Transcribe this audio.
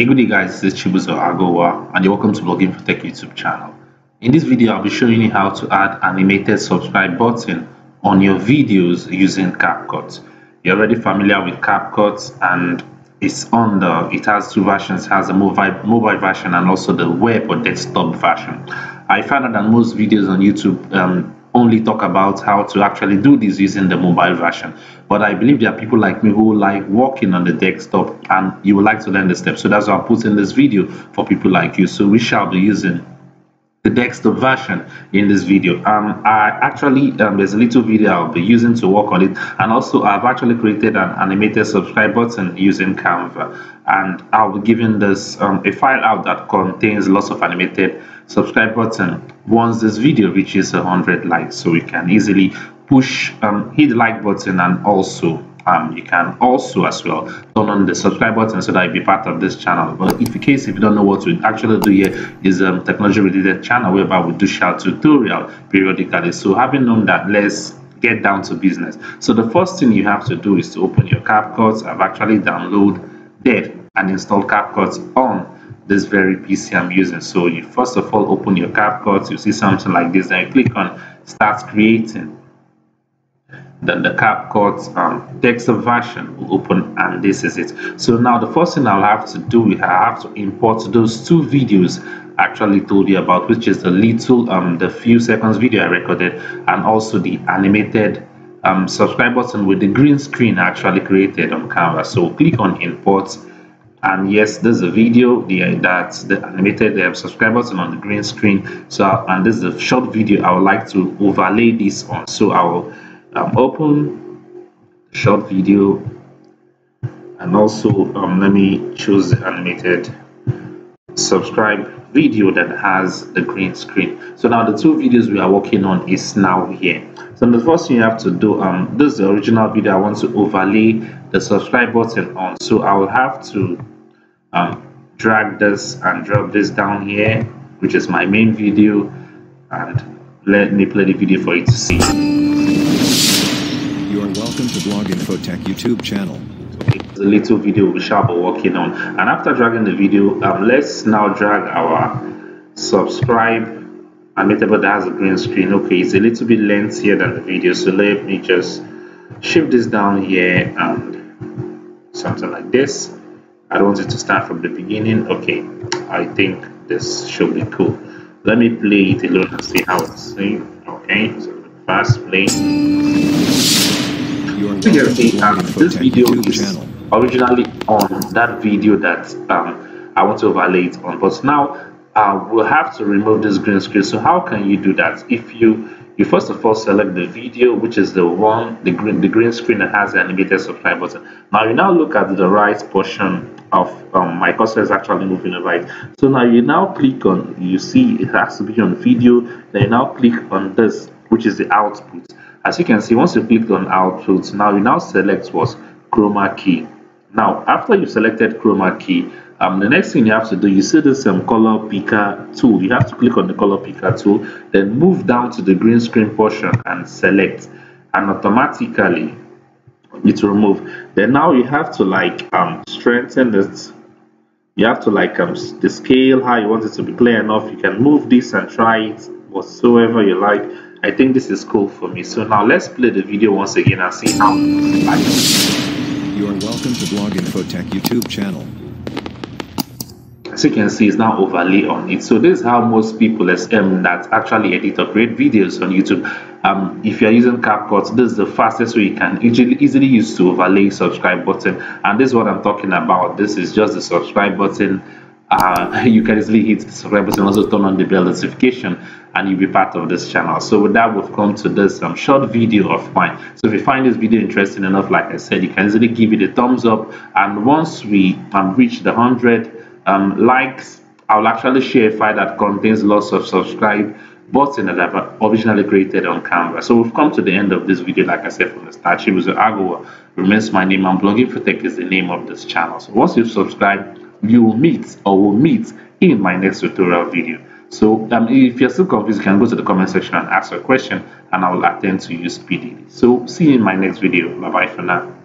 Hey good day guys, this is Chibuzo Agowa and you're welcome to Blogginfotech YouTube channel. In this video, I'll be showing you how to add animated subscribe button on your videos using CapCut. You're already familiar with CapCut and it's on the, it has two versions, it has a mobile, mobile version and also the web or desktop version. I found out that most videos on YouTube um, only talk about how to actually do this using the mobile version. But i believe there are people like me who like working on the desktop and you would like to learn the steps. So that's why i'm putting this video for people like you. So we shall be using the desktop version in this video. Um i actually um, there's a little video i'll be using to work on it. And also i've actually created an animated subscribe button using canva. And i'll be giving this um, a file out that contains lots of animated subscribe button once this video reaches 100 likes. So we can easily push um, hit the like button and also um, you can also as well turn on the subscribe button so that you be part of this channel. But if in case if you don't know what to actually do here is a um, technology related channel whereby we do share tutorial periodically. So having known that let's get down to business. So the first thing you have to do is to open your CapCut. I've actually downloaded and installed CapCut on this very PC I'm using. So you first of all open your CapCut. You see something like this. Then you click on start creating then the CapCut um, text version will open and this is it. So now the first thing I'll have to do is I have to import those two videos I actually told you about which is the little um the few seconds video I recorded and also the animated um, subscribe button with the green screen I actually created on Canva. So click on import and yes there's a video the that's the animated um, subscribe button on the green screen so and this is a short video I would like to overlay this on so I'll um, open short video and also um, let me choose the animated subscribe video that has the green screen. So now the two videos we are working on is now here. So the first thing you have to do um this is the original video. I want to overlay the subscribe button on. So i will have to um drag this and drop this down here which is my main video and let me play the video for you to see welcome to Blog Infotech YouTube channel. A little video we shall be working on. And after dragging the video, um, let's now drag our subscribe I animatable that has a green screen. Okay, it's a little bit lengthier than the video, so let me just shift this down here and something like this. I don't want it to start from the beginning. Okay, I think this should be cool. Let me play it alone and see how it's saying. Okay, so fast play um, this video is originally on that video that um, I want to overlay it on. But now uh, we'll have to remove this green screen. So how can you do that? If you you first of all select the video which is the one the green the green screen that has the animated subscribe button. Now you now look at the right portion of um, my cursor is actually moving right so now you now click on you see it has to be on video then you now click on this which is the output as you can see once you click on output now you now select what chroma key. Now after you selected chroma key um, the next thing you have to do you see this um, color picker tool. You have to click on the color picker tool then move down to the green screen portion and select. And automatically it will move then now you have to like um strengthen this. You have to like um the scale how you want it to be clear enough. You can move this and try it whatsoever you like I think this is cool for me. So now let's play the video once again and see how You are welcome to Blog Infotech YouTube channel. As you can see, it's now overlay on it. So this is how most people um, that actually edit or create videos on YouTube. Um, if you're using CapCut, this is the fastest way you can easily, easily use to overlay subscribe button. And this is what I'm talking about. This is just the subscribe button uh, you can easily hit the subscribe button also turn on the bell notification and you'll be part of this channel so with that we've come to this um, short video of mine so if you find this video interesting enough like i said you can easily give it a thumbs up and once we um, reach the 100 um, likes i'll actually share a file that contains lots of subscribe button that I've originally created on Canva. So we've come to the end of this video, like I said from the start. Chibuzo Agowa remains my name and Blogginfotech is the name of this channel. So once you've subscribed, you will meet or will meet in my next tutorial video. So um, if you're still confused, you can go to the comment section and ask a question and I will attend to you speedily. So see you in my next video. Bye bye for now.